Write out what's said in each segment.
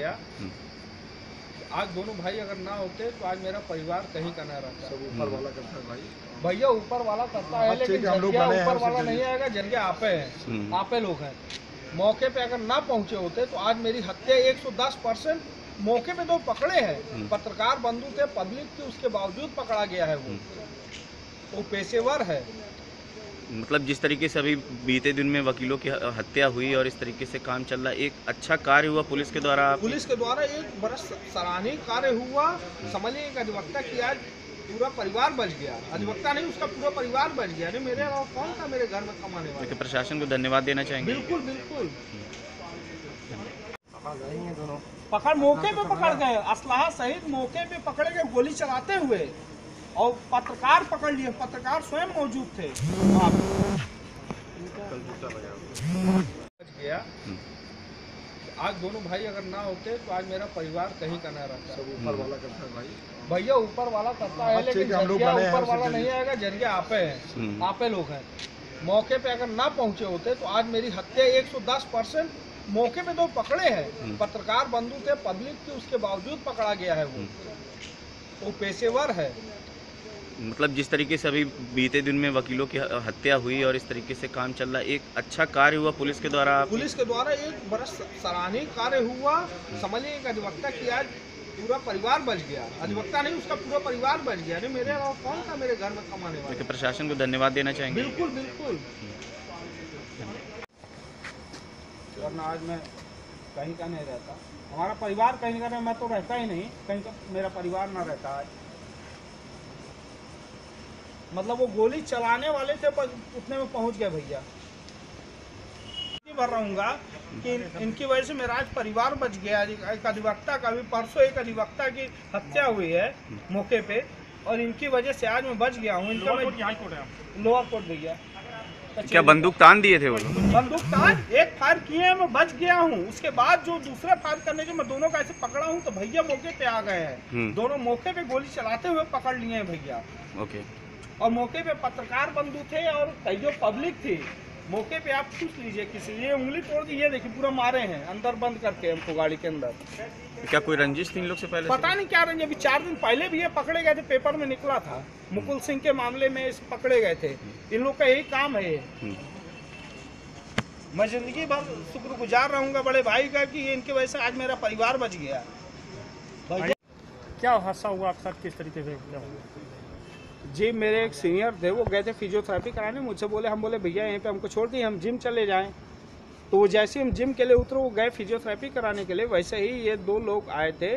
गया। हम्म। आज दोनों भाई अगर ना होते तो आज मेरा परिवार कहीं का ना रहता। सब ऊपर वाला करता है भाई। भैया ऊपर वाला करता है लेकिन के ज़रिया ऊपर वाला नहीं आएगा ज़रिया आपे हैं। हम्म। आपे लोग हैं। मौके पे अगर ना पहुँचे होते तो आज मेरी हत्या 110 परसेंट। मौके पे तो पकड़े हैं। हम्म। पत्रकार बंधु थे पब्लिक थी उसके बावजूद पकड़ा गया है वो। वो पेशेवर है। मतलब जिस तरीके से अभी बीते दिन में वकीलों की हत्या हुई और इस तरीके से काम चल रहा है एक अच्छा कार्य हुआ पुलिस के द्वारा पुलिस के द्वारा एक बड़ा सराहनीय कार्य हुआ। समझिए एक अधिवक्ता की आज पूरा परिवार बच गया। अधिवक्ता नहीं उसका पूरा परिवार बच गया। नहीं मेरे अलावा कौन था मेरे घर में कमाने वाला? प्रशासन को धन्यवाद देना चाहेंगे। बिल्कुल बिल्कुल। पकड़ मौके पे पकड़? गए। असलाह सहित मौके पे पकड़े गए गोली चलाते हुए। और पत्रकार पकड़ लिए। पत्रकार स्वयं मौजूद थे। वहाँ गया हम्म। आज दोनों भाई अगर ना होते तो आज मेरा परिवार कहीं का ना रहता। सब ऊपर वाला करता है भाई। भैया ऊपर वाला करता है लेकिन ज़रिया ऊपर वाला नहीं आएगा ज़रिया आपे हैं हम्म। आपे लोग हैं। मौके पे अगर ना पहुँचे होते तो आज मेरी हत्या 110 परसेंट मौके पे तो पकड़े हैं। हम्म। पत्रकार बंधु थे पब्लिक थी उसके बावजूद पकड़ा गया है वो। वो पेशेवर है। मतलब जिस तरीके से अभी बीते दिन में वकीलों की हत्या हुई और इस तरीके से काम चल रहा है एक अच्छा कार्य हुआ पुलिस के द्वारा पुलिस के द्वारा एक बड़ा सराहनीय कार्य हुआ। समझिए एक अधिवक्ता की आज पूरा परिवार बच गया। अधिवक्ता नहीं उसका पूरा परिवार बच गया। नहीं मेरे अलावा कौन था मेरे घर में कमाने वाला? देखिए, प्रशासन को धन्यवाद देना चाहेंगे। बिल्कुल बिल्कुल। वरना आज मैं कहीं का नहीं रहता। हमारा परिवार कहीं का नहीं मैं तो रहता ही नहीं। कहीं का मेरा परिवार ना रहता आज। मतलब वो गोली चलाने वाले थे पर उतने में पहुँच गए भैया। भर रहूँगा कि इनकी वजह से मेरा आज परिवार बच गया। एक अधिवक्ता का भी परसों एक अधिवक्ता की हत्या हुई है मौके पे और इनकी वजह से आज मैं बच गया हूँ। इनका मैं लोअर कोर्ट भैया। क्या बंदूक तान दिए थे वो लोग? बंदूक तान एक फायर किए हैं मैं बच गया हूँ। उसके बाद जो दूसरा फायर करने के मैं दोनों का ऐसे पकड़ा हूँ तो भैया मौके पे आ गए हैं। हम्म। दोनों मौके पे गोली चलाते हुए पकड़ लिए हैं भैया। ओके। और मौके पे पत्रकार बंधु थे और कई जो पब्लिक थी मौके पे आप पूछ लीजिए किसी ये उंगली तोड़ के ये देखिए पूरा मारे हैं अंदर बंद करके हमको गाड़ी के अंदर। क्या कोई रंजिश थी इन लोग से पहले से? पता नहीं क्या रंगे अभी चार दिन पहले भी ये पकड़े गए थे पेपर में निकला था। मुकुल सिंह के मामले में इस पकड़े गए थे। इन लोग का यही काम है ये। हम्म। मैं ज़िंदगी भर शुक्रगुजार रहूँगा बड़े भाई का कि ये इनकी वजह से आज मेरा परिवार बच गया। क्या हादसा हुआ आपके साथ किस तरीके से? क्या हुआ जी, मेरे एक सीनियर थे, वो गए थे फिजियोथेरेपी कराने, मुझसे बोले, हम बोले, भैया, यहीं पे हमको छोड़ दिए हम जिम चले जाएँ। तो वो जैसे हम जिम के लिए उतरे, वो गए फिजियोथेरेपी कराने के लिए। वैसे ही ये दो लोग आए थे,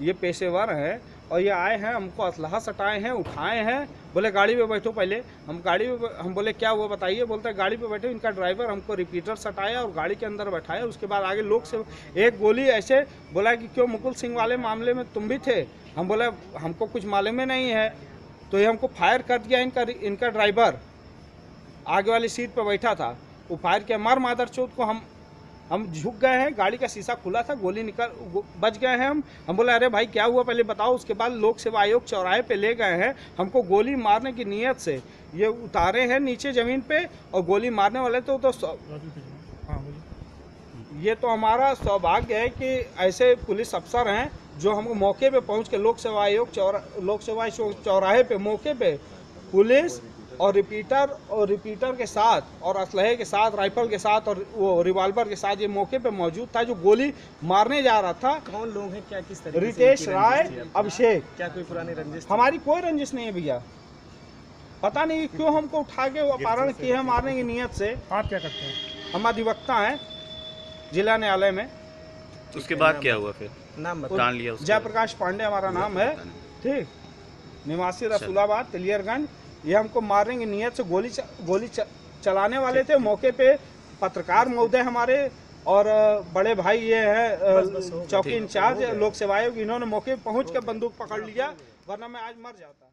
ये पेशेवर हैं, और ये आए हैं, हमको असलाह सटाए हैं, उठाए हैं। बोले, गाड़ी पे बैठो पहले। हम गाड़ी पे हम बोले, क्या हुआ, बताइए? बोलते, गाड़ी पे बैठो, इनका ड्राइवर हमको रिपीटर सटाया और गाड़ी के अंदर बैठाया। उसके बाद आगे लोग से एक गोली ऐसे बोला कि, क्यों मुकुल सिंह वाले मामले में तुम भी थे? हम बोले, हमको कुछ मालूम ही नहीं है। तो ये हमको फायर कर दिया इनका इनका ड्राइवर आगे वाली सीट पर बैठा था। वो फायर किया। मार मादर चौथ को हम हम झुक गए हैं। गाड़ी का शीशा खुला था। गोली निकल बच गए हैं हम। हम बोले अरे भाई क्या हुआ? पहले बताओ। उसके बाद लोक सेवा आयोग चौराहे पे ले गए हैं। हमको गोली मारने की नीयत से। ये उतारे हैं नीचे ज़मीन पे और गोली मारने वाले तो तो हाँ ये तो हमारा सौभाग्य है कि ऐसे पुलिस अफसर हैं। जो हमको मौके पे पहुँच के लोक सेवा आयोग चौरा लोक सेवा आयोग चौराहे पे मौके पे पुलिस और रिपीटर और रिपीटर के साथ और असलहे के साथ राइफल के साथ और वो रिवाल्वर के साथ ये मौके पे मौजूद था जो गोली मारने जा रहा था। कौन लोग हैं? क्या किस तरह रितेश राय? अभिषेक। क्या कोई पुरानी रंजिश हमारी कोई रंजिश नहीं है भैया। पता नहीं क्यों हमको उठा के वो अपहरण किए हैं मारने की नीयत से। आप क्या करते हैं? हम अधिवक्ता हैं जिला न्यायालय में। उसके बाद क्या हुआ फिर? नाम तान लिया जयप्रकाश पांडे हमारा नाम है। ठीक? निवासी रसूलाबाद तिलियरगंज। ये हमको मारने की नीयत से गोली च, गोली च, चलाने वाले थे। मौके पे पत्रकार महोदय हमारे और बड़े भाई ये हैं चौकी इंचार्ज लोक सेवा आयोग इन्होंने मौके पे पहुँच के बंदूक पकड़ लिया वरना मैं आज मर जाता।